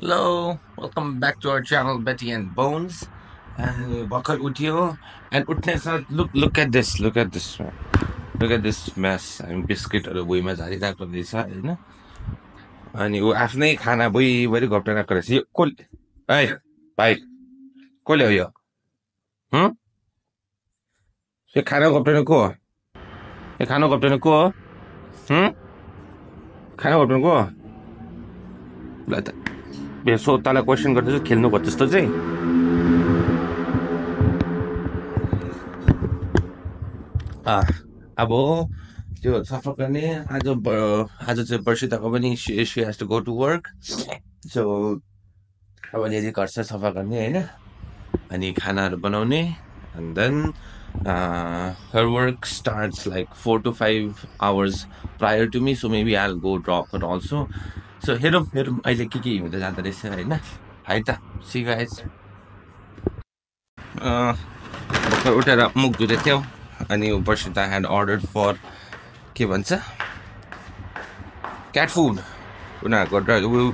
Welcome back to our channel Betty and Bones. And भर्खर उठ्यो and उठ्ने साथ look look at this look at this man. look at this mess हामी बिस्किटहरू भुइँमा झारिरहेको रहेछ होइन अनि ऊ आफ्नै खाना भुइँभरि घप्टाइरहेको रहेछ यो कसले है भाइ कसले हो यो? यो खाना घप्टाउने को हो खाना घप्टाउने को हुँ? खाना घप्टाउने को हो ल त यसो तँलाई क्वेसन गर्दैछु खेल्नु खोज जस्तो चाहिँ अब त्यो सफा गर्ने आज आज चाहिँ वर्षिताको पनि she has to go to work so अब यदि घर चाहिँ सफा गर्ने होइन अनि खानाहरू बनाउने and then her work starts like four to five hours prior to me so maybe I'll go drop also so हेरौँ हेरौँ अहिले के के हुँदै जाँदो रहेछ होइन? है त सी गाइज भर्खर उठेर मुख धुँदै थियौँ अनि वर्षिता ह्याड अर्डर फर के भन्छ? क्याट फुड उनीहरूको ऊ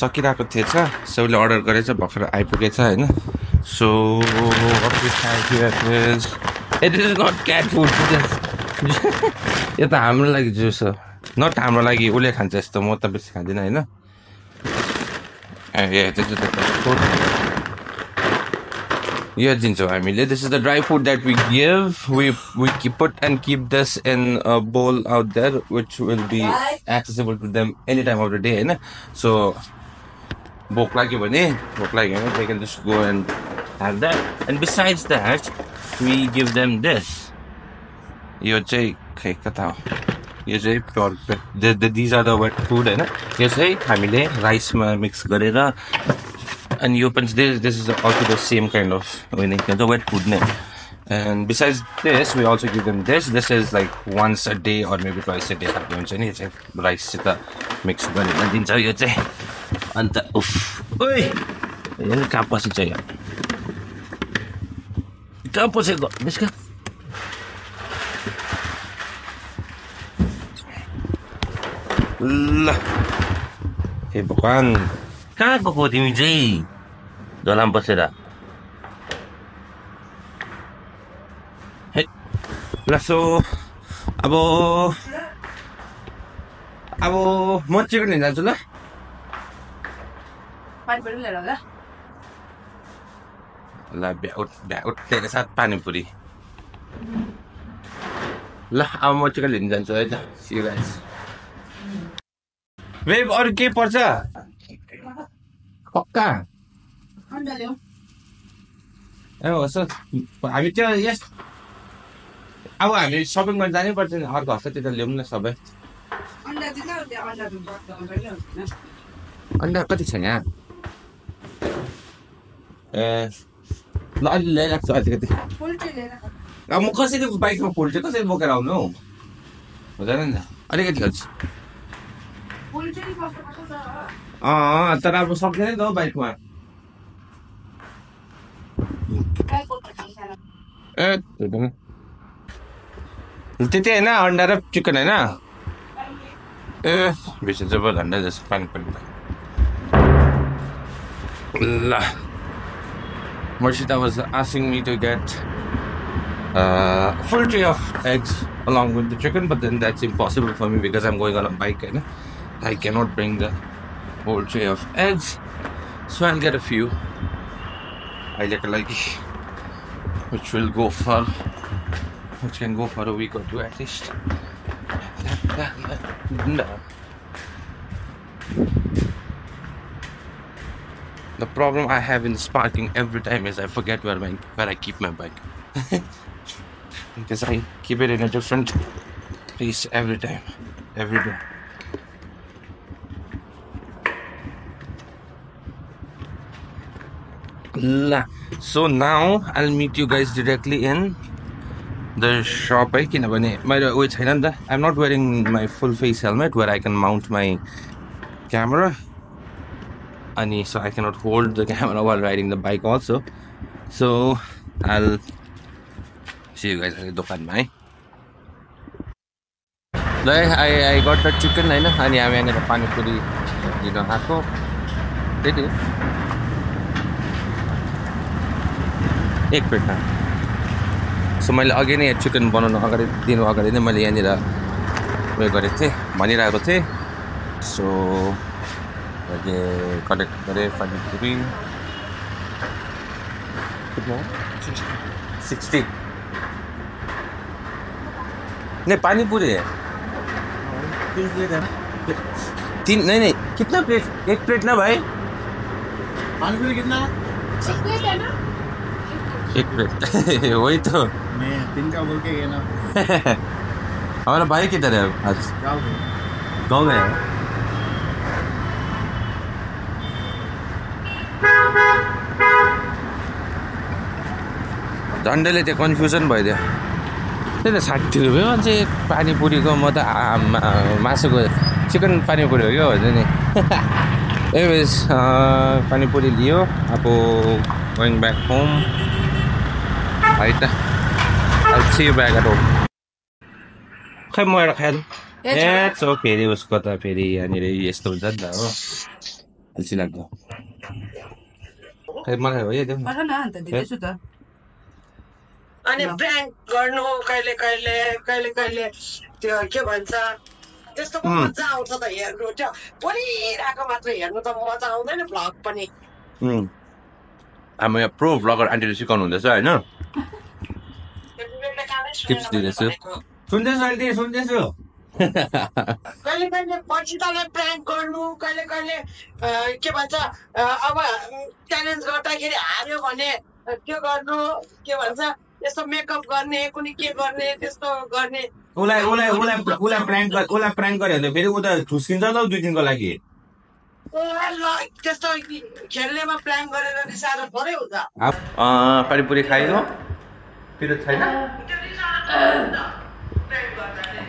सकिरहेको थिएछ सो उसले अर्डर गरेछ भर्खर आइपुगेछ होइन? So it is not cat food यो त हाम्रो लागि जुस हो। नट हाम्रो लागि उसले खान्छ यस्तो म त बेसी खाँदिनँ होइन? ए, dry food. यो दिन्छौँ हामीले। This is the dry food that we give we we put and keep this in bowl out there which will be accessible to them any time of the day होइन? So भोक लाग्यो भने भोक लाग्यो भने they can just go and have that and besides that we give them this यो चाहिँ खै कता हो? यो चाहिँ pure these are the wet food होइन? यो चाहिँ हामीले राइसमा मिक्स गरेर अनि यो पनि this this is also the same kind of उयो नै के भन्छ वेट फुड नै and besides this we also give them this this is like once a day or maybe twice a day खालको हुन्छ नि यो चाहिँ राइससित मिक्स गरेर दिन्छ यो चाहिँ। अन्त उफ ओइ कहाँ पसेछ यो? कहाँ पसेको? निस्क ल हे भगवान् कहाँ गएको तिमी चाहिँ झोलामा बसेर हे ल सो अब अब म चिकन लिन जान्छु ल ल भ्याउट भ्याउट साथ पानीपुरी ल अब म चिकन लिन जान्छु है त See you guys. वेब अरू के पर्छ? पक्का? ए होस् हामी त्यो यस अब हामी सपिङ गर्न जानै पर्छ नि अर्को हप्तातिर ल्याउँ न सबै। अन्डा कति छ यहाँ? ए ल अलि ल्याइराख्छु अलिकति। पोल्ट्री लिएर अब म कसरी बाइकमा फुल चाहिँ कसरी बोकेर आउनु हौ? हुँदैन नि त। अलिकति खोज्छु अँ तर अब सक्दैन नि त हौ बाइकमा गाईको खान्छ ए हुँदैन त्यति होइन अन्डा र चिकन होइन ए बेसी जब झन्डा जस्तो पानी पनि ल Marshita was asking me to get uh, a full tray of eggs along with the chicken, but then that's impossible for me because I'm going on a bike and I cannot bring the whole tray of eggs. So I'll get a few. I like a like which will go for which can go for a week or two at least. The problem I have in sparking every time is I forget where my where I keep my bike. because I keep it in a different place every time. Every day. La. So now I'll meet you guys directly in the shop है किनभने मेरो उयो छैन नि त I'm not wearing my full face helmet where I can mount my camera अनि so I cannot hold the camera while riding the bike also so I'll see you guys अहिले दोकानमा है ल I I got the chicken होइन अनि हामी यहाँनिर पानीपुरी लिन आएको त्यति एक प्लेटमा सो मैले अघि नै चिकन बनाउनु अगाडि दिनु अगाडि नै मैले यहाँनिर उयो गरेको थिएँ भनिरहेको थिएँ। सो मैले कलेक्ट गरेँ पानीपुरी सिक्सटी नहीं पानी पूरी। है तीन प्लेट ना तीन नहीं नहीं कितना प्लेट एक प्लेट ना भाई पानी पूरी कितना? है एक प्लेट वही तो मैं तीन का बोल के गया ना हमारा भाई किधर है आज गाँव है झन्डेले त्यो कन्फ्युजन भइदियो त्यही त साठी रुपियाँमा चाहिँ पानीपुरीको म त मासुको चिकन पानीपुरी हो क्या भन्छु नि एवेज पानीपुरी लियो अब गोइङ ब्याक होम है त see you back at home खै म एउटा खाइहाल्नु ए सो फेरि उसको त फेरि यहाँनिर यस्तो हुन्छ नि त हो अल्छी लाग्दो खै मलाई हो यो पठाउ न अन्त दिँदैछु त अनि प्र्याङ्क गर्नु कहिले कहिले कहिले कहिले त्यो के भन्छ त्यस्तो. मजा आउँछ त हेर्नु त्यो बोलिरहेको मात्र हेर्नु त मजा आउँदैन भ्लग पनि हाम्रो यहाँ प्रो भ्लगर आन्टीले सिकाउनु हुँदैछ होइन Tips दिँदैछु। सुन्दैछु आन्टी सुन्दैछु कहिले कहिले पछितालाई प्र्याङ्क गर्नु कहिले कहिले के भन्छ अब च्यालेन्ज गर्दाखेरि हार्यो भने त्यो गर्नु के भन्छ यस्तो मेकअप गर्ने कुनै के गर्ने त्यस्तो गर्ने उसलाई उसलाई उसलाई उसलाई प्र्याङ्क उसलाई प्र्याङ्क गऱ्यो भने फेरि ऊ त ठुस्किन्छ त दुई दिनको लागि त्यस्तो खेल्नेमा प्लान गरेर रिसाएर थोरै हुन्छ पानीपुरी खाइयो पिरो छैन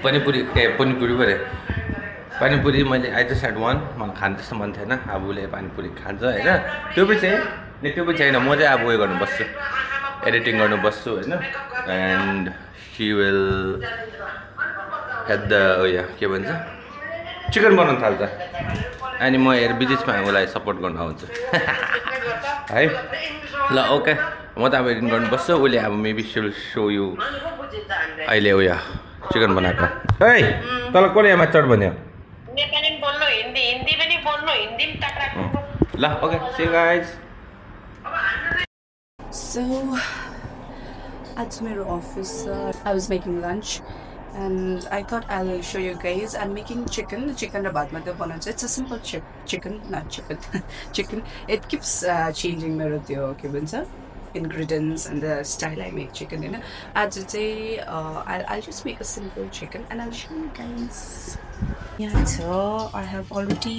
पानीपुरी ए पानीपुरी पऱ्यो पानीपुरी मैले आई जस्ट वान मलाई खानु त्यस्तो मन थिएन। अब पानीपुरी खान्छ होइन? त्यो पनि चाहिँ त्यो पनि छैन म चाहिँ अब उयो गर्नु बस्छु। एडिटिङ गर्नु बस्छु होइन? And she will head the उयो के भन्छ? चिकन बनाउनु थाल्छ अनि म हेर बिचमा उसलाई सपोर्ट गर्न आउँछु। है? ल ओके। म त अब एडिट गर्नु बस्छु उसले अब मेबी सिल सो यु अहिले उयो चिकन बनाएको। है? तल कसले यहाँ चट भन्यो। नेपाली पनि बोल्नु हिन्दी हिन्दी पनि बोल्नु हिन्दी पनि टाक्रा ल ओके। सी at मेरो office, uh, I was making lunch. And I thought I'll show you guys. I'm making chicken. Chicken It's a simple chicken, not chicken. chicken. It keeps uh, changing मेरो त्यो के ingredients and the style I make chicken होइन आज चाहिँ uh, I'll, I'll just make a simple chicken and I'll show you guys. यहाँ छ I have already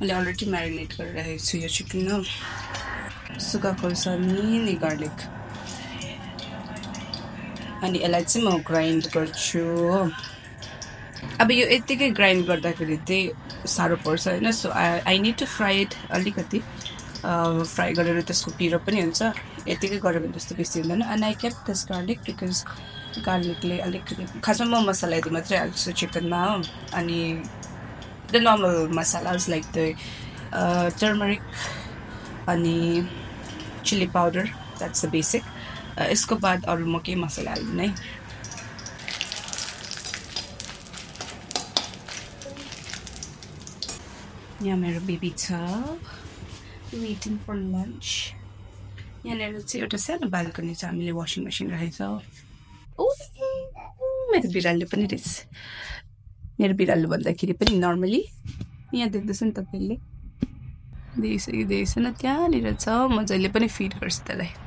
मैले already marinate गरिरहेको छु यो चिकन हो सुक्खा खोर्सानी अनि गार्लिक अनि यसलाई चाहिँ म ग्राइन्ड गर्छु हो अब यो यत्तिकै ग्राइन्ड गर्दाखेरि चाहिँ साह्रो पर्छ होइन so I I need to fry it अलिकति फ्राई गरेर त्यसको पिरो पनि हुन्छ यत्तिकै गऱ्यो भने त्यस्तो बेसी हुँदैन and I keep this garlic because गार्लिकले अलिकति खासमा म मसला यति मात्रै हाल्छु चिकनमा हो अनि the normal masalas like the turmeric अनि chilli powder that's the basic यसको बाद अरू म केही मसला हाल्दिनँ है यहाँ मेरो बेबी छ वेटिङ फर लन्च यहाँनिर चाहिँ एउटा सानो बाल्कनी छ हामीले वासिङ मेसिन राखेको छ ओ मेरो बिरालो पनि रहेछ मेरो बिरालो भन्दाखेरि पनि नर्मली यहाँ देख्दैछ नि तपाईँले देखेछ कि त्यहाँनिर छ म जहिले पनि फिड गर्छु त्यसलाई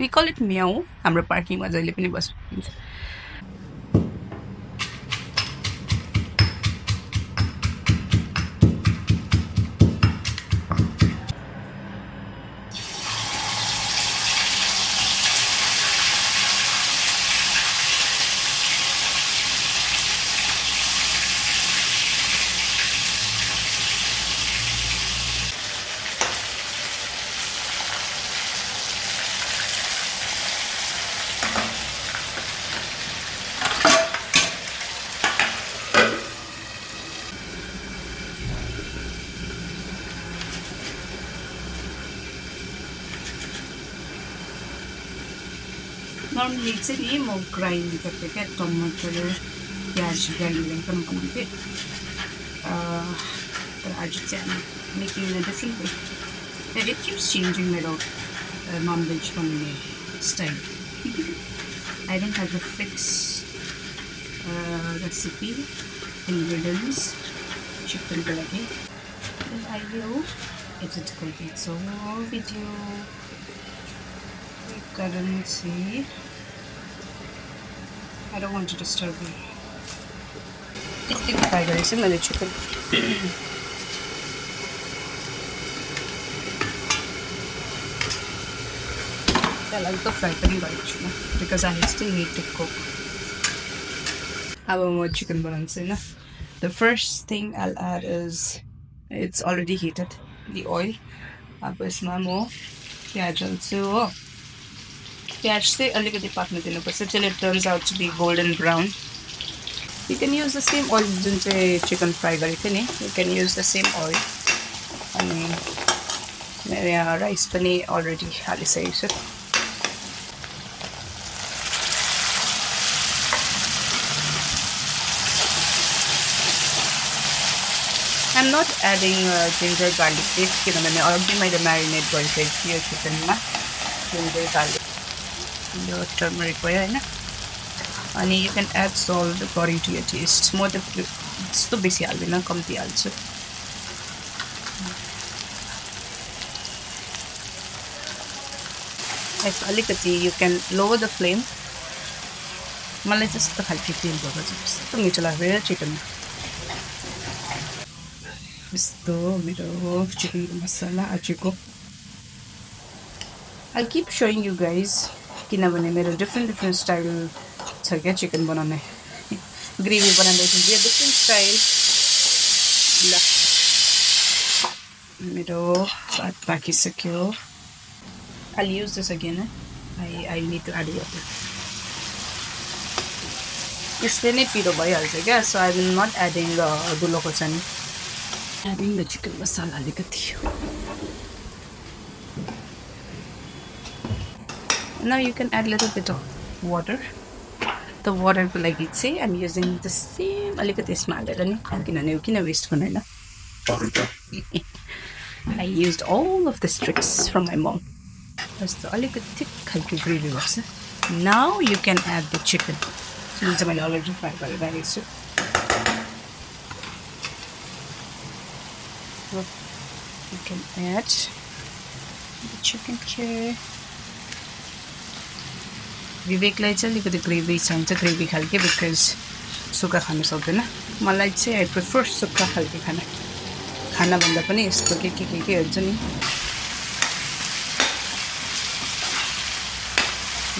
वी कल इट म्याउ हाम्रो पार्किङमा जहिले पनि बस्नु ನಾವು ಮಿಕ್ಸಿಗೆ ಗ್ರೈಂಡ್ ಕಟ್ಟಕ್ಕೆ ಟೊಮೊಟೊ ಪ್ಯಾಜ್ ಗ್ರೈಂಡ್ ಕಮ್ಮಿ ಅಡಿಚೆ making different way that it keeps changing my dog, uh, non-veg culinary style. I don't have a fixed recipe, ingredients, chicken curry. Then I will edit curry. So, video. Currency I don't want to disturb you. Tik tik fry गरेपछि मैले chicken त्यसलाई त fry पनि गरेको छुइनँ because I still need to cook अब म chicken बनाउँछु होइन the first thing I add is it's already heated the oil अब यसमा म प्याज हाल्छु हो प्याज चाहिँ अलिकति पाक्न दिनुपर्छ त्यसले turns out to be golden brown you can use the same oil जुन चाहिँ चिकन फ्राई गरेको थियो नि you can use the same oil अनि मेरो यहाँ राइस पनि अलरेडी हालिसकेको छु I'm not adding ginger garlic paste किनभने अघि मैले म्यारिनेट गरिसकेको थिएँ चिकनमा जिन्जर गार्लिक यो टर्मरिक भयो होइन अनि you can add salt according to your taste म त त्यस्तो बेसी हाल्दिनँ कम्ती हाल्छु अलिकति you can lower the flame मलाई त्यस्तो खालको तेल भएको चाहिँ कस्तो मिठो लाग्यो चिकनमा यस्तो मेरो चिकनको मसला आजको I keep saying you guys किनभने मेरो डिफ्रेन्ट डिफ्रेन्ट स्टाइल छ क्या चिकन बनाउने ग्रेभी बनाउँदाखेरि डिफ्रेन्ट स्टाइल ल मेरो भात पाकिसक्यो this again. Eh? I, I need to add water. यसले नै पिरो भइहाल्छ क्या so I will not adding दुलो खोर्सानी एडिङ द चिकन मसाला अलिकति Now you can add little bit of water. The water को लागि चाहिँ I'm using the same अलिकति यसमा हालेर नि किनभने किन वेस्ट गर्नु होइन I used all of these tricks from my mom. यस्तो अलिकति थिक खालको ग्रेभी भएको छ now you can add the chicken जुन चाहिँ मैले अलरेडी फ्राई गरेर राखेको छु you can add the chicken here विवेकलाई चाहिँ अलिकति ग्रेभी चाहिन्छ ग्रेभी खालके बिकज सुक्खा खानु सक्दैन। मलाई चाहिँ आई प्रिफर सुक्खा खालके खाना। खानाभन्दा पनि यस्तो के के के के हुन्छ नि?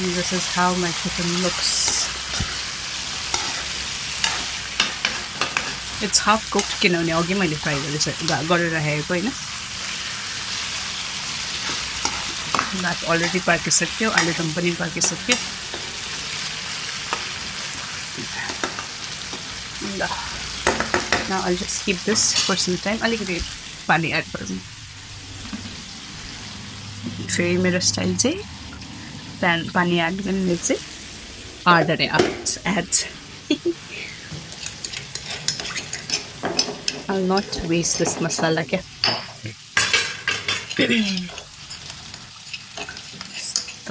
Is how my chicken looks. It's half cooked किनभने अघि मैले फ्राई गरेर गरेर राखेको होइन। भात अलरेडी पाकिसक्यो आलुदम पनि पाकिसक्यो ल। Now I'll just keep this for some time. अलिकति पानी एड गरौँ फेरि मेरो स्टाइल चाहिँ प्यान पानी एड गर्ने चाहिँ order add I'll not waste this क्या?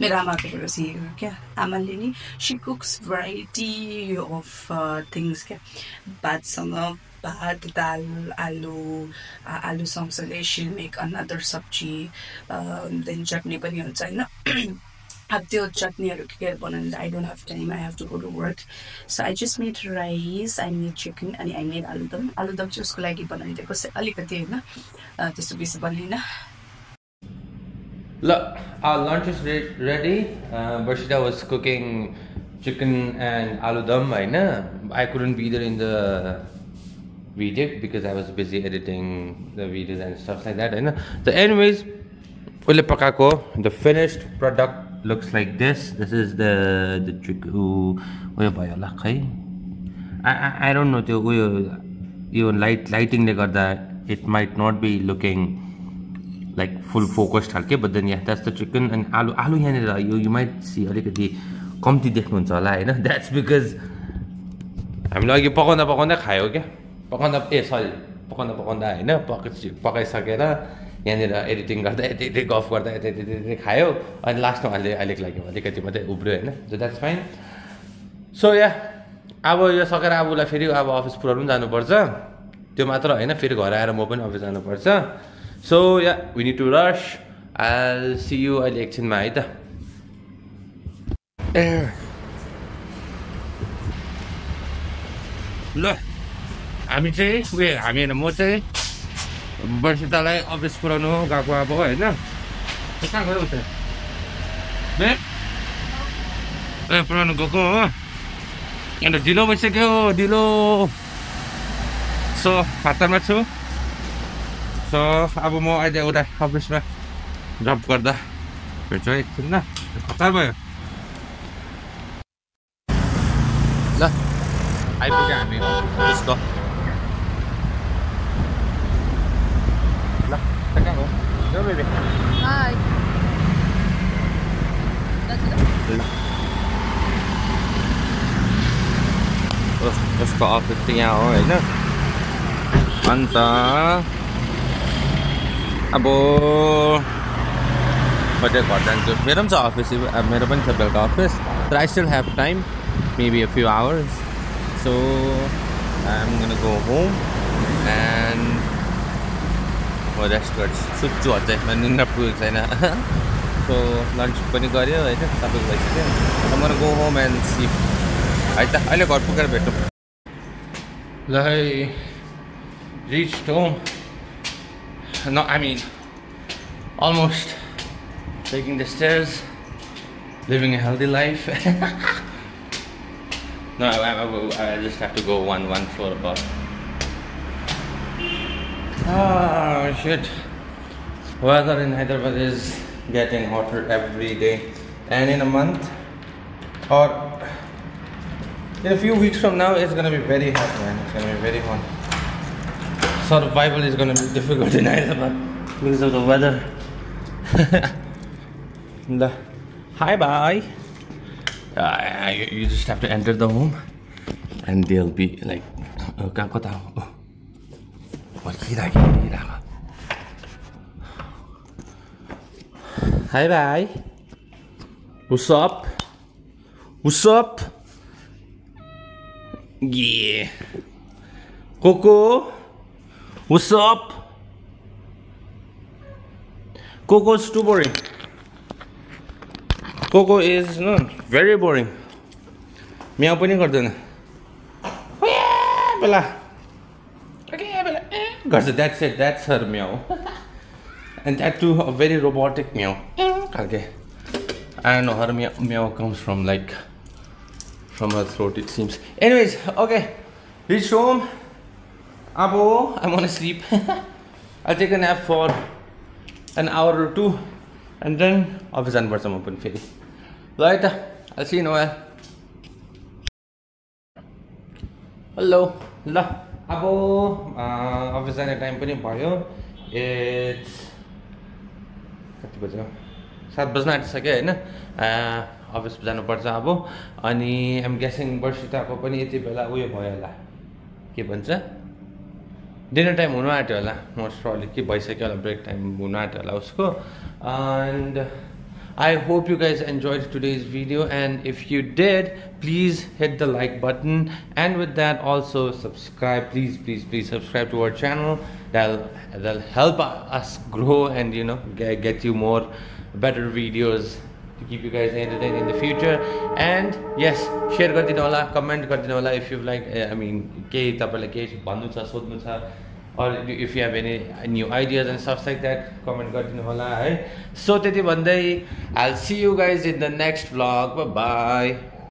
मेरो आमाकोबाट सिकेको क्या? आमाले नि she cooks variety of things क्या? भातसँग भात दाल आलु आलु सँगसँगै सिल मेक अनदर सब्जी देन चटनी पनि हुन्छ होइन? अब त्यो चटनीहरू के के बनाउनु I don't have time I have to go to work so I just made rice I made chicken अनि आई मेड आलुदम. आलुदम चाहिँ उसको लागि बनाइदिएको अलिकति होइन? त्यस्तो बेसी बनाइनँ Look, our lunch is re- ready. Uh, was cooking chicken and aloo dum right. I couldn't be there in the video because I was busy editing the videos and stuff like that. And the anyways. The finished product looks like this. This is the the chicken. I, I I don't know. The light lighting they that. It might not be looking. Like full focused खालके but then ya that's the chicken अनि आलु आलु यहाँनिर यो you might see अलिकति कम्ती देख्नुहुन्छ होला होइन? द्याट्स बिकज हामीले अघि पकाउँदा पकाउँदै खायो क्या? पकाउँदा ए सरी पकाउँदा पकाउँदा होइन? पकाइ पकाइसकेर यहाँनिर एडिटिङ गर्दा यति यति गफ गर्दा यति यति यति खायो अनि लास्टमा अहिले अलिक लाग्यो अलिकति मात्रै उब्रियो होइन? So that's fine so ya अब यो सकेर अब उसलाई फेरि अब अफिस पुऱ्याउनु पनि जानुपर्छ। त्यो मात्र होइन फेरि घर आएर म पनि अफिस जानुपर्छ। So ya we need to rush I see you अहिले एकछिनमा है त ल हामी चाहिँ उयो हामी होइन म चाहिँ वर्षितालाई अफिस पुऱ्याउनु गएको अब होइन कहाँ गयो उता ए पुऱ्याउनु गएको हो अन्त ढिलो भइसक्यो ढिलो सो हतारमा छु सो अब म अहिले उता अफिसमा ड्रप गर्दा भेट्छु एकछिन ल हतार भयो ल आइपुग्यो हामी अफिसको ल कहाँ हो जाऊ बेबी Hi. ल उसको अफिस चाहिँ यहाँ हो होइन अन्त अब चाहिँ घर जान्छु मेरो पनि छ अफिस मेरो पनि छ बेलुका अफिस तर I still have time maybe a few hours so I am gonna go home and म रेस्ट गर्छु सुत्छु अझै निन्द्रा पुगेको छैन। सो लन्च पनि गऱ्यो होइन सबैको भइसक्यो। अन्त म गो होम एन्ड सिप है त अहिले घर पुगेर भेटौँ। ल reach home no, I mean, almost taking the stairs, living a healthy life. no, I, I, I, just have to go one one floor above. Oh shit! Weather in Hyderabad is getting hotter every day, and in a month, or in a few weeks from now, it's gonna be very hot, man. It's gonna be very hot survival is gonna be difficult tonight because of the weather. the, hi bye. Uh, you, you just have to enter the home, and they'll be like, oh, oh. Hi bye. What's up? What's up? Yeah. Coco. What's up? Coco's too boring. Coco is no very boring. Meow पनि गर्दैन. बेला बेला गर्छ that's it that's her meow and that too a very robotic meow खालके I know her meow meow comes from like from her throat it seems anyways okay reach home Abo, I'm gonna sleep. I'll take a nap for an hour or two and then office जानुपर्छ म पनि फेरि ल है त I'll see you in a while. Hello ल अब office जाने टाइम पनि भयो. इट्स कति बज्यो? सात बज्न आँटिसक्यो होइन? अफिस जानुपर्छ अब अनि एम ग्यासिङ वर्षिताको पनि यति बेला उयो भयो होला। के भन्छ? डिनर टाइम हुनु आँट्यो होला मोस्ट प्रब्लली के भइसक्यो होला ब्रेक टाइम हुनु आँट्यो होला उसको and I hope you guys enjoyed today's video and if you did please hit the like button and with that also subscribe please please please subscribe to our channel that'll that'll help us grow and you know get you more better videos To keep you guys entertained in the future and yes share गरिदिनु होला comment गरिदिनु होला if you like I mean केही तपाईँलाई केही भन्नु छ सोध्नु छ or if you have any new ideas and stuff like that comment गरिदिनु होला है सो त्यति भन्दै I'll see you guys in the next vlog bye bye